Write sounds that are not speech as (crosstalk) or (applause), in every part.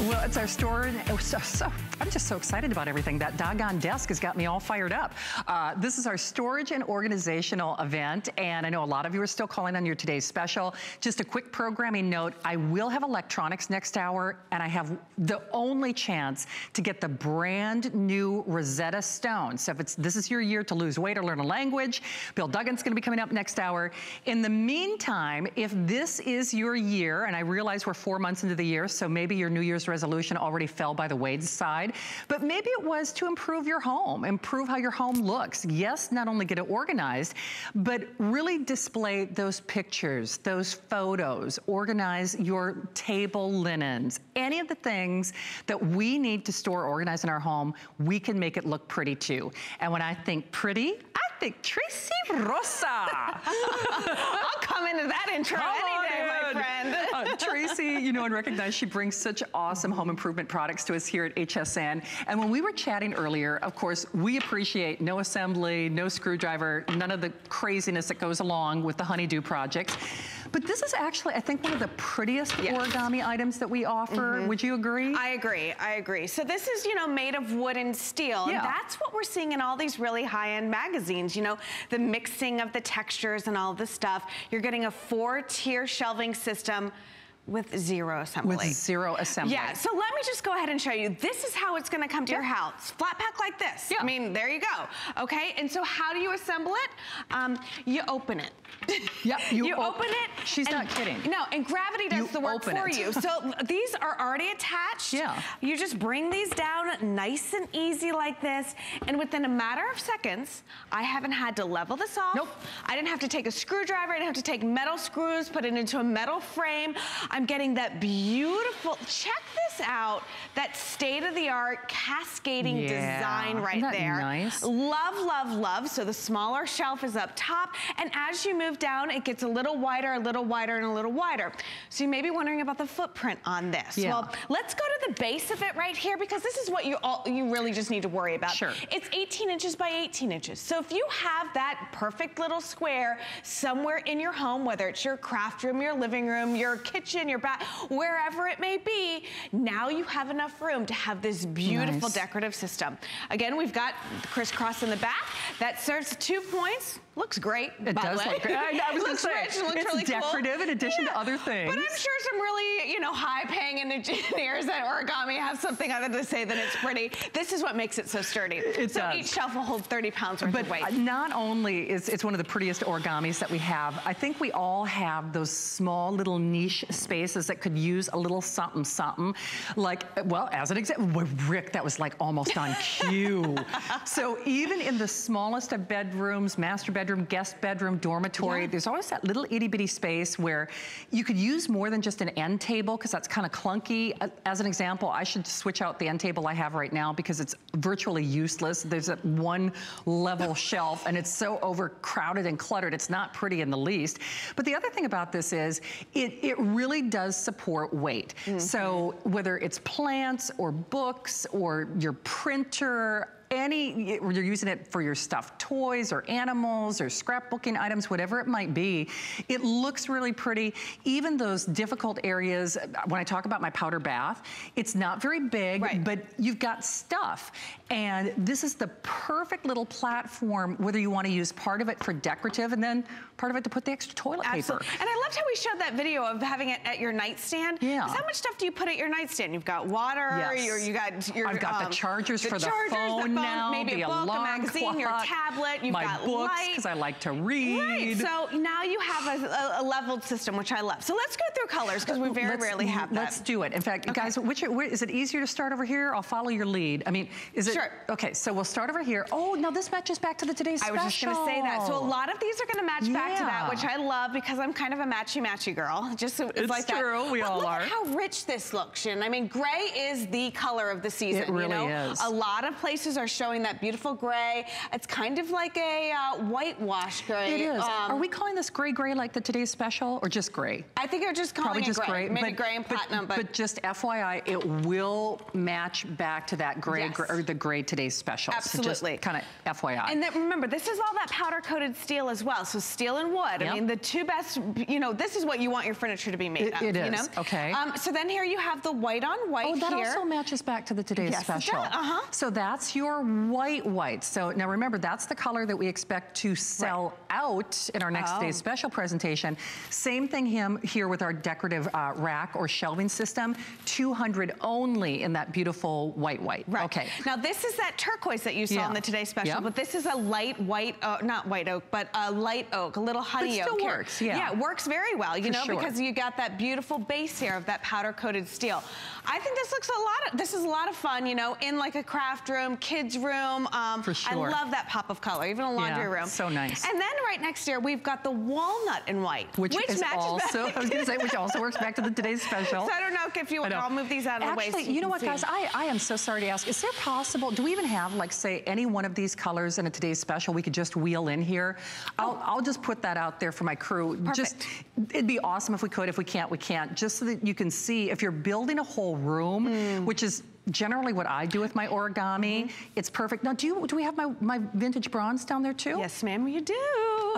Well, it's our store. So, so, I'm just so excited about everything. That doggone desk has got me all fired up. Uh, this is our storage and organizational event, and I know a lot of you are still calling on your today's special. Just a quick programming note, I will have electronics next hour, and I have the only chance to get the brand new Rosetta Stone. So if it's this is your year to lose weight or learn a language, Bill Duggan's gonna be coming up next hour. In the meantime, if this is your year, and I realize we're four months into the year, so maybe your New Year's resolution already fell by the wayside, but maybe it was to improve your home, improve how your home looks. Yes, not only get it organized, but really display those pictures, those photos, organize your table linens, any of the things that we need to store organize in our home, we can make it look pretty too. And when I think pretty, I think Tracy Rosa. (laughs) I'll come into that intro any day, my on in. friend. (laughs) Uh, Tracy, you know, and recognize she brings such awesome home improvement products to us here at HSN. And when we were chatting earlier, of course, we appreciate no assembly, no screwdriver, none of the craziness that goes along with the honeydew projects. But this is actually, I think, one of the prettiest Yes. origami items that we offer. Would you agree? I agree, I agree. So this is, you know, made of wood and steel. Yeah. And that's what we're seeing in all these really high-end magazines, you know, the mixing of the textures and all this stuff. You're getting a four-tier shelving system with zero assembly. with zero assembly. Yeah, so let me just go ahead and show you. This is how it's gonna come to your house. Flat pack like this. Yeah. I mean, there you go. Okay, and so how do you assemble it? Um, you open it. Yep, you op- open it. She's not kidding. No, and gravity does You the work for it. you. So (laughs) these are already attached. Yeah. You just bring these down nice and easy like this. And within a matter of seconds, I haven't had to level this off. Nope. I didn't have to take a screwdriver. I didn't have to take metal screws, put it into a metal frame. I'm getting that beautiful, check this out, that state-of-the-art cascading Yeah. design right there. nice? Love, love, love. So the smaller shelf is up top. And as you move down, it gets a little wider, a little wider, and a little wider. So you may be wondering about the footprint on this. Yeah. Well, let's go to the base of it right here because this is what you all you really just need to worry about. Sure. It's 18 inches by 18 inches. So if you have that perfect little square somewhere in your home, whether it's your craft room, your living room, your kitchen, your bath, wherever it may be, now you have enough room to have this beautiful Nice. decorative system. Again, we've got crisscross in the back. That serves two points. Looks great, It by does the way. look great. I- I was gonna looks say, rich, looks it's really cool. decorative in addition to other things. But I'm sure some really, you know, high-paying engineers at origami have something other to say than it's pretty. This is what makes it so sturdy. It so does. each shelf will hold 30 pounds worth But of weight. uh, not only is it's one of the prettiest origamis that we have, I think we all have those small little niche spaces that could use a little something something. Like, well, as an example, Rick, that was like almost on cue. (laughs) so even in the smallest of bedrooms, master bedroom, guest bedroom, dormitory, Yeah. there's always that little itty bitty space where you could use more than just an end table because that's kind of clunky. As an example, I should switch out the end table I have right now because it's virtually useless. There's a one level (laughs) shelf and it's so overcrowded and cluttered. It's not pretty in the least. But the other thing about this is it, it really does support weight. So mm-hmm. whether it's plants or books or your printer, any, you're using it for your stuffed toys or animals or scrapbooking items, whatever it might be, it looks really pretty. Even those difficult areas, when I talk about my powder bath, it's not very big, Right. but you've got stuff. And this is the perfect little platform, whether you wanna use part of it for decorative and then part of it to put the extra toilet Absolutely. paper. And I loved how we showed that video of having it at your nightstand. Yeah. How much stuff do you put at your nightstand? You've got water, Yes. you got your I've got the um, chargers for the chargers, phone now, maybe a book, a magazine, your clock, tablet, you've my got books, light. because I like to read. Right, so now you have a, a, leveled system, which I love. So let's go through colors, because we very Let's- rarely have that. Let's do it. In fact, guys, which, where, is it easier to start over here? I'll follow your lead. I mean, is it? Sure. Okay, so we'll start over here. Oh, now this matches back to the today's I special. was just gonna say that. So a lot of these are gonna match back to that, which I love because I'm kind of a matchy-matchy girl. Just so- It's like that. true, we But all look are. At how rich this looks, Shin. I mean, gray is the color of the season. It really you know? is. A lot of places are are showing that beautiful gray. It's kind of like a uh, whitewash gray. It is. Um, are we calling this gray gray like the today's special or just gray? I think they're just calling Probably it just gray. gray. Maybe but, gray and platinum, but, but, but just FYI, it will match back to that gray, Yes. gray or the gray today's special. Absolutely. So just kind of FYI. And then remember, this is all that powder coated steel as well. So steel and wood. Yep. I mean, the two best, you know, this is what you want your furniture to be made It- of. it You know? okay. Um, so then here you have the white on white Oh, that here. also matches back to the today's Yes, special. uh-huh. So that's your white white. So now remember, that's the color that we expect to sell out in our next Oh. day's special presentation. Same thing him here with our decorative uh, rack or shelving system. 200 only in that beautiful white white. Right. Okay. Now this is that turquoise that you saw Yeah. in the Today Special, Yep. but this is a light white, uh, not white oak, but a light oak, a little honey still oak. here. works, yeah. Yeah, it works very well, you For know, sure. because you got that beautiful base here of that powder coated steel. I think this looks a lot of, this is a lot of fun, you know, in like a craft room, kids room. Um, For sure. I love that pop of color, even a laundry Yeah, room. so nice. And then right next to here, we've got the walnut in white, Which, is matches also, back. I was going to say, which also works back to the today's (laughs) special. So I don't know if you. I'll move these out of the way. Actually, so you know what, see. guys? I, I am so sorry to ask. Is there possible, do we even have, like, say, any one of these colors in a today's special we could just wheel in here? I'll, I'll just put that out there for my crew. Perfect. Just, it'd be awesome if we could. If we can't, we can't. Just so that you can see if you're building a whole room, Hmm. which is generally what I do with my origami, Mm-hmm. it's perfect. Now, do you do we have my, my vintage bronze down there too? Yes, ma'am, you do.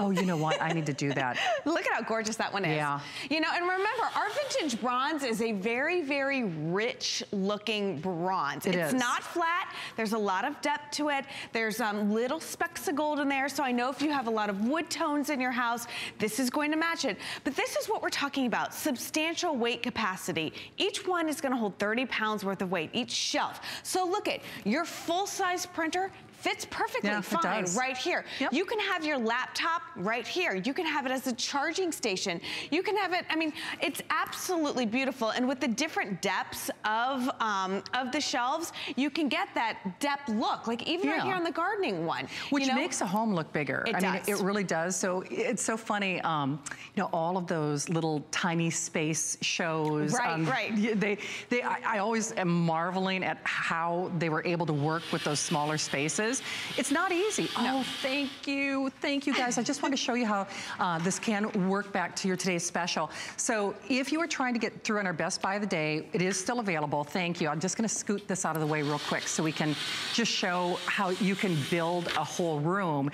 Oh, you know what? I need to do that. (laughs) Look at how gorgeous that one is. Yeah. You know, and remember, our vintage bronze is a very, very rich looking bronze. It it's is. not flat. There's a lot of depth to it. There's um, little specks of gold in there. So I know if you have a lot of wood tones in your house, this is going to match it. But this is what we're talking about, substantial weight capacity. Each one is gonna hold 30 pounds worth of weight, each shelf. So look at your full-size printer fits perfectly Yeah, fine right here. Yep. You can have your laptop right here. You can have it as a charging station. You can have it, I mean, it's absolutely beautiful. And with the different depths of, um, of the shelves, you can get that depth look, like even right here on the gardening one. Which you know? makes a home look bigger. It I mean, does. it really does. So it's so funny, um, you know, all of those little tiny space shows. Right, um, right. They, they, I, I always am marveling at how they were able to work with those smaller spaces. It's not easy. Oh, thank you, thank you guys. I just wanted to show you how uh, this can work back to your today's special. So if you are trying to get through on our best buy of the day, it is still available. Thank you. I'm just going to scoot this out of the way real quick so we can just show how you can build a whole room.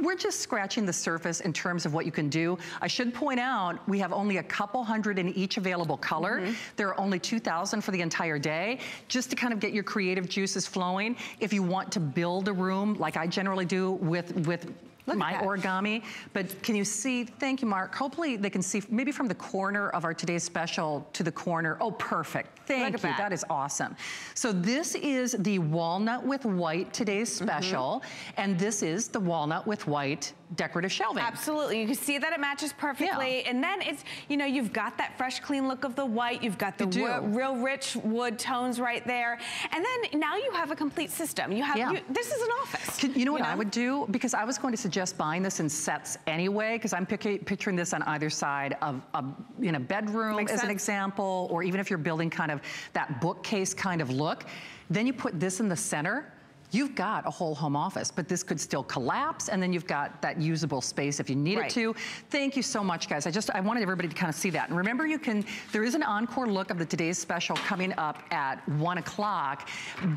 We're just scratching the surface in terms of what you can do. I should point out we have only a couple hundred in each available color. Mm-hmm. There are only 2,000 for the entire day, just to kind of get your creative juices flowing. If you want to build a room like I generally do with, with Look my origami, but can you see, thank you, Mark. Hopefully they can see maybe from the corner of our today's special to the corner. Oh, perfect. Thank you, that. that is awesome. So this is the walnut with white today's Mm-hmm. special, and this is the walnut with white decorative shelving. Absolutely, you can see that it matches perfectly. Yeah. And then it's, you know, you've got that fresh, clean look of the white. You've got the You real rich wood tones right there. And then now you have a complete system. You have, Yeah. you, this is an office. Can- you know what I know? would do? Because I was going to suggest buying this in sets anyway, because I'm pic- picturing this on either side of a in a bedroom Makes as an example, or even if you're building kind of that bookcase kind of look. Then you put this in the center. You've got a whole home office, but this could still collapse, and then you've got that usable space if you need Right. it to. Thank you so much, guys. I just I wanted everybody to kind of see that. And remember, you can there is an encore look of the today's special coming up at one o'clock.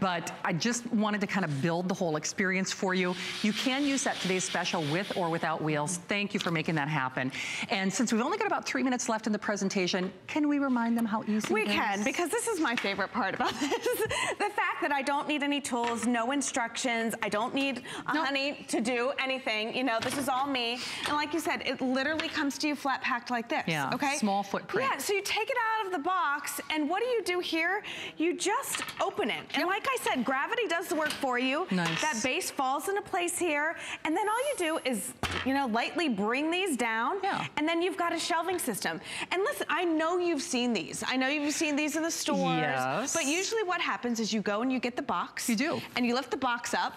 But I just wanted to kind of build the whole experience for you. You can use that today's special with or without wheels. Thank you for making that happen. And since we've only got about three minutes left in the presentation, can we remind them how easy it is? We can, because this is my favorite part about (laughs) this. the fact that I don't need any tools, no instructions, I don't need a Nope. honey to do anything. You know, this is all me. And like you said, it literally comes to you flat packed like this. Yeah, Okay. small footprint. Yeah. So you take it out of the box, and what do you do here? You just open it. And like I said, gravity does the work for you. Nice. That base falls into place here, and then all you do is, you know, lightly bring these down. Yeah. And then you've got a shelving system. And listen, I know you've seen these. I know you've seen these in the stores. Yes. But usually what happens is you go and you get the box. You do. And you lift the box up.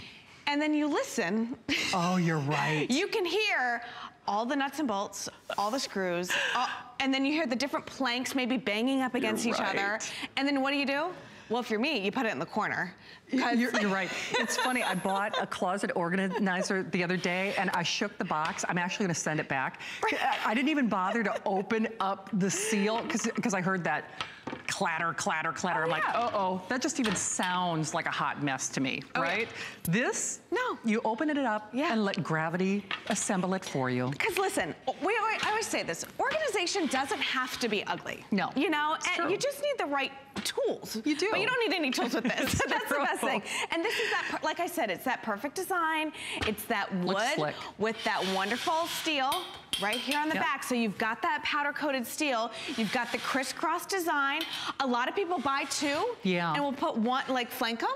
(laughs) and then you listen. Oh, you're right. (laughs) you can hear all the nuts and bolts, all the screws, all- and then you hear the different planks maybe banging up against You're each other. And then what do you do? Well, if you're me, you put it in the corner. You're, you're, right. (laughs) It's funny. I bought a closet organizer the other day, and I shook the box. I'm actually going to send it back. I didn't even bother to open up the seal because I heard that clatter, clatter, clatter. Oh, I'm yeah. like, uh-oh. That just even sounds like a hot mess to me, oh, right? Yeah. This, no. You open it up yeah. and let gravity assemble it for you. Because listen, we always, I always say this, organization doesn't have to be ugly. No. You know, and true. you just need the right tools. You do. But you don't need any tools with this. (laughs) (laughs) That's the best thing. And this is that, like I said, it's that perfect design. It's that wood with that wonderful steel right here on the yep. back. So you've got that powder coated steel. You've got the crisscross design. A lot of people buy two. Yeah. And we'll put one, like flank them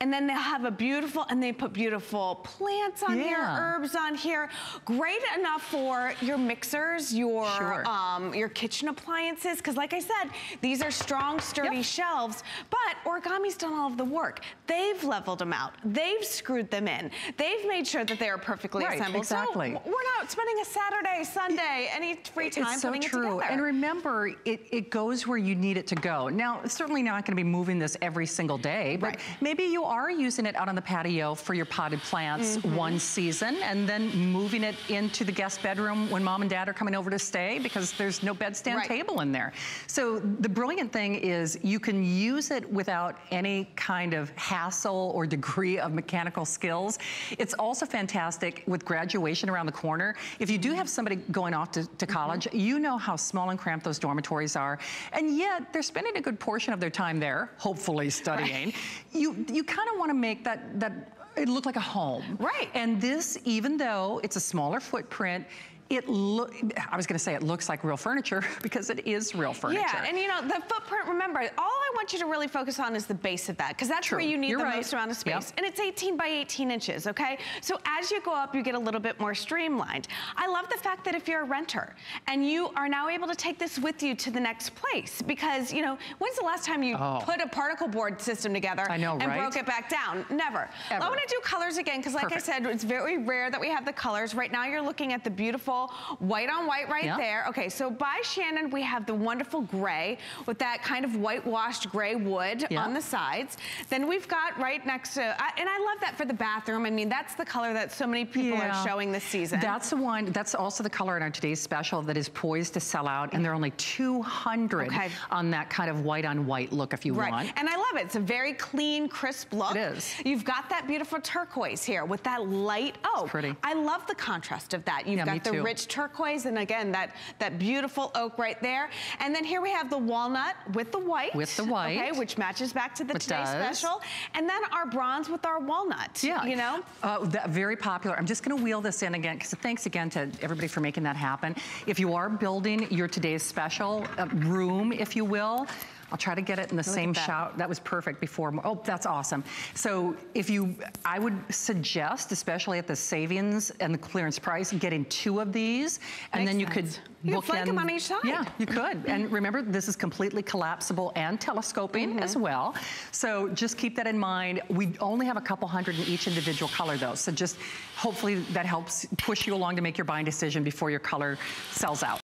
and then they'll have a beautiful, and they put beautiful plants on yeah. here, herbs on here. Great enough for your mixers, your sure. um, your kitchen appliances, because like I said, these are strong, sturdy yep. shelves, but Origami's done all of the work. They've leveled them out. They've screwed them in. They've made sure that they are perfectly right, assembled. exactly. So we're not spending a Saturday, Sunday, any free time it's so putting true. it together. And remember, it, it goes where you need it to go. Now, certainly not going to be moving this every single day, but right. maybe you are using it out on the patio for your potted plants mm -hmm. one season and then moving it into the guest bedroom when mom and dad are coming over to stay because there's no bedstand right. table in there. So the brilliant thing is you can use it without any kind of hassle or degree of mechanical skills. It's also fantastic with graduation around the corner. If you do have somebody going off to, to mm-hmm. college, mm -hmm. you know how small and cramped those dormitories are. And yet they're spending a good portion of their time there, hopefully studying. Right. You, you kind of want to make that, that it look like a home. Right. And this, even though it's a smaller footprint, it look I was gonna say it looks like real furniture (laughs) because it is real furniture. Yeah, and you know, the footprint, remember, all I want you to really focus on is the base of that because that's True. where you need You're the right. most amount of space. Yep. And it's 18 by 18 inches, okay? So as you go up, you get a little bit more streamlined. I love the fact that if you're a renter and you are now able to take this with you to the next place because, you know, when's the last time you oh. put a particle board system together I know, and right? broke it back down? Never. Ever. I want to do colors again because like Perfect. I said, it's very rare that we have the colors. Right now you're looking at the beautiful white on white right yep. there. Okay, so by Shannon, we have the wonderful gray with that kind of whitewashed gray wood yep. on the sides. Then we've got right next to, and I love that for the bathroom. I mean, that's the color that so many people yeah. are showing this season. That's the one, that's also the color in our today's special that is poised to sell out, and there are only 200 okay. on that kind of white on white look if you right. want. And I love it. It's a very clean, crisp look. It is. You've got that beautiful turquoise here with that light, oh, it's pretty. I love the contrast of that. You've yeah, got the too. Rich turquoise and again, that, that beautiful oak right there. And then here we have the walnut with the white. With the white. Okay, which matches back to the which Today does. Special. And then our bronze with our walnut. Yeah. You know? Uh, that, very popular. I'm just gonna wheel this in again, because thanks again to everybody for making that happen. If you are building your Today's Special uh, room, if you will, I'll try to get it in the Look same shot. That was perfect before. Oh, that's awesome. So if you, I would suggest, especially at the savings and the clearance price, getting two of these, and Makes then you sense. could you book flank them on each side. Yeah, you could. and remember, this is completely collapsible and telescoping mm -hmm. as well. So just keep that in mind. We only have a couple hundred in each individual color though. So just hopefully that helps push you along to make your buying decision before your color sells out.